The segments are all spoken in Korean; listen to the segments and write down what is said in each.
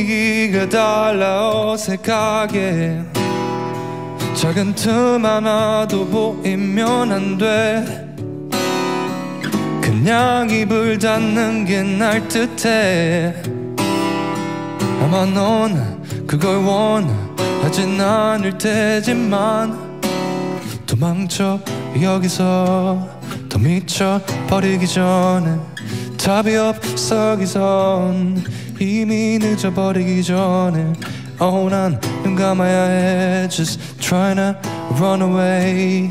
분위기가 달라 어색하게. 작은 틈 하나도 보이면 안돼 그냥 입을 닫는 게 날 듯해. 아마 넌 그걸 원하진 않을 테지만 도망쳐 여기서 더 미쳐버리기 전에 답이 없어 기선 이미 늦어버리기 전에 Oh 난 눈 감아야 해. Just trying to run away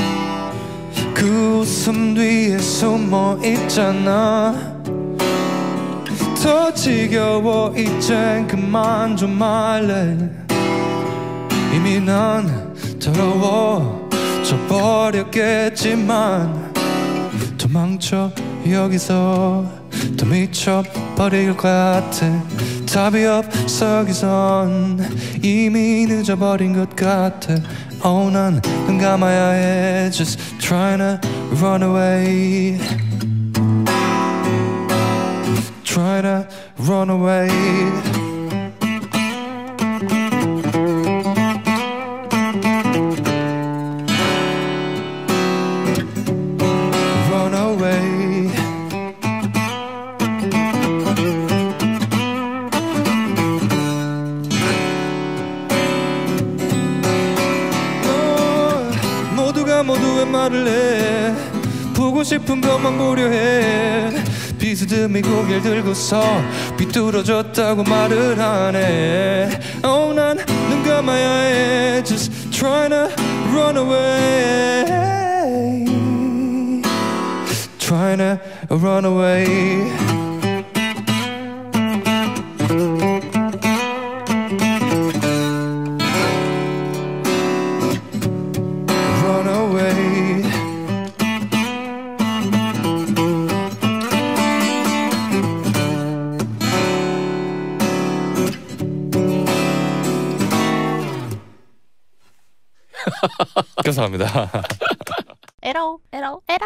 그 웃음 뒤에 숨어 있잖아. 더 지겨워 이젠 그만 좀 말래. 이미 난 더러워져 버렸겠지만 도망쳐 여기서 더 미쳐버릴 것 같아. 답이 없어 기선 이미 늦어버린 것 같아 Oh 난눈 감아야 해 Just trying to run away Try to run away 모두의 말을 해. 보고 싶은 것만 보려 해. 비스듬히 고개를 들고서 비뚤어졌다고 말을 하네 Oh 난눈 감아야 해. Just trying to run away. Trying to run away 감사합니다. 에러 에러 에러